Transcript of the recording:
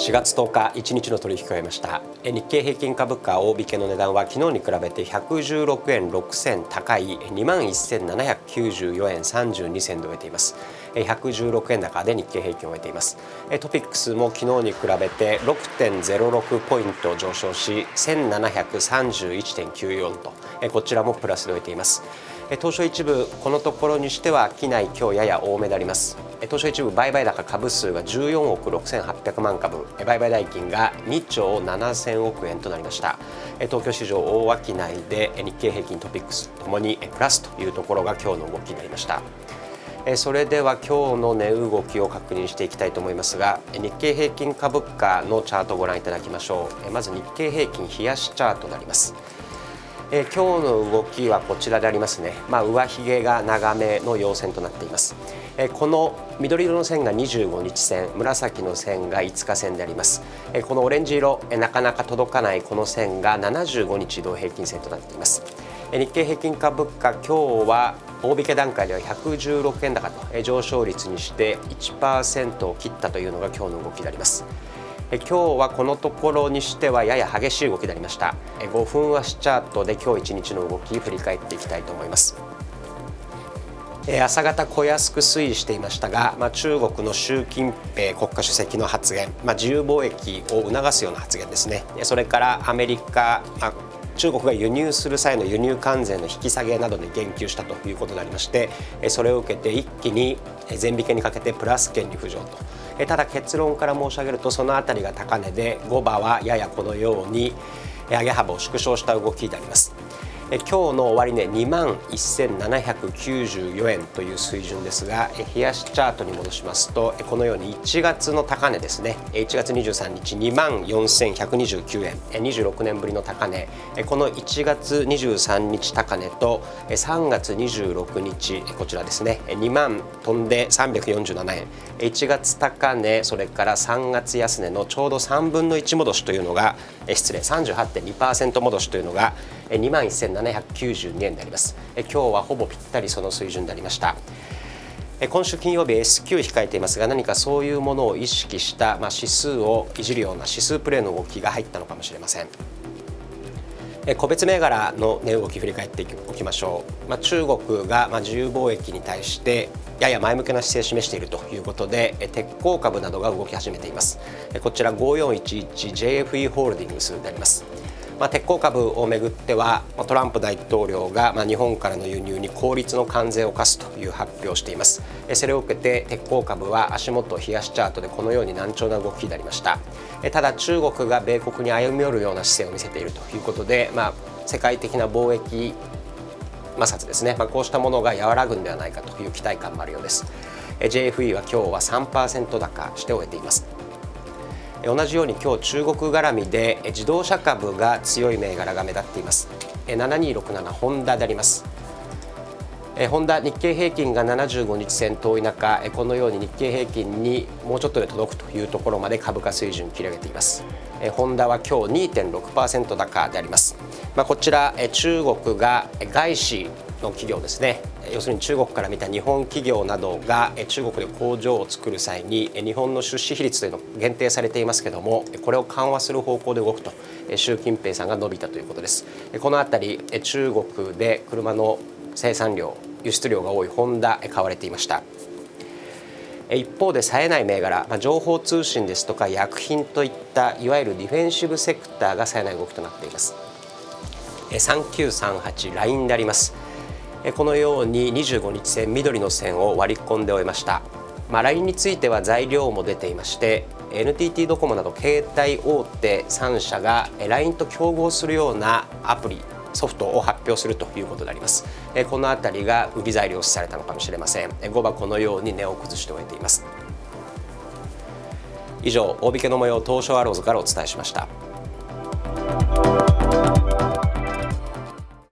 4月10日1日の取引を終えました。日経平均株価大引けの値段は昨日に比べて116円6銭高い2万1794円32銭で終えています。116円高で日経平均を終えています。トピックスも昨日に比べて6.06ポイント上昇し1731.94とこちらもプラスで終えています。東証一部このところにしては機内今日やや多めであります。東証一部売買高株数が14億6800万株。売買代金が2兆7000億円となりました。東京市場大商いで日経平均トピックスともにプラスというところが今日の動きになりました。それでは今日の値動きを確認していきたいと思いますが日経平均株価のチャートをご覧いただきましょう。まず日経平均冷やしチャートになります。えー、今日の動きはこちらでありますね、まあ、上髭が長めの陽線となっています、えー、この緑色の線が25日線紫の線が5日線であります、えー、このオレンジ色、えなかなか届かないこの線が75日移動平均線となっています。日経平均株価今日は大引け段階では116円高と上昇率にして1%を切ったというのが今日の動きであります。今日はこのところにしてはやや激しい動きになりました。5分足チャートで今日1日の動き振り返っていきたいと思います。朝方小安く推移していましたが、まあ、中国の習近平国家主席の発言、まあ、自由貿易を促すような発言ですね。それからアメリカ、まあ、中国が輸入する際の輸入関税の引き下げなどに言及したということでありましてそれを受けて一気に全引けにかけてプラス圏に浮上とただ結論から申し上げるとその辺りが高値で5場はややこのように上げ幅を縮小した動きであります。今日の終値2万1794円という水準ですが冷やしチャートに戻しますとこのように1月の高値ですね。1月23日2万4129円。26年ぶりの高値。この1月23日高値と3月26日こちらですね。2万飛んで347円。1月高値それから3月安値のちょうど3分の1戻しというのが失礼38.2%戻しというのが2万1792円であります。今日はほぼぴったりその水準でありました。今週金曜日 S q 控えていますが何かそういうものを意識した、まあ、指数をいじるような指数プレーの動きが入ったのかもしれません。個別銘柄の値動き振り返っておきましょう、まあ、中国がま自由貿易に対してやや前向きな姿勢を示しているということで鉄鋼株などが動き始めています。こちら 5411JFE ホールディングスであります。まあ、鉄鋼株をめぐってはトランプ大統領が、まあ、日本からの輸入に公立の関税を課すという発表をしています。それを受けて鉄鋼株は足元冷やしチャートでこのように難聴な動きになりました。ただ中国が米国に歩み寄るような姿勢を見せているということで、まあ、世界的な貿易摩擦ですね、まあ、こうしたものが和らぐんではないかという期待感もあるようです。JFE は今日は3%高して終えています。同じように今日中国絡みで自動車株が強い銘柄が目立っています。7267ホンダであります。ホンダ日経平均が75日線遠い中このように日経平均にもうちょっとで届くというところまで株価水準切り上げています。ホンダは今日2.6%高であります、まあ、こちら中国が外資の企業ですね。要するに中国から見た日本企業などが中国で工場を作る際に日本の出資比率というのが限定されていますけどもこれを緩和する方向で動くと習近平さんが伸びたということです。この辺り中国で車の生産量輸出量が多いホンダ買われていました。一方で冴えない銘柄、まあ、情報通信ですとか薬品といったいわゆるディフェンシブセクターが冴えない動きとなっています。3938ラインであります。このように25日線緑の線を割り込んで終えました、まあ、LINE については材料も出ていまして NTT ドコモなど携帯大手3社が LINE と競合するようなアプリソフトを発表するということであります。この辺りが売り材料視されたのかもしれません。5番このように値を崩して終えています。以上大引けの模様東証アローズからお伝えしました。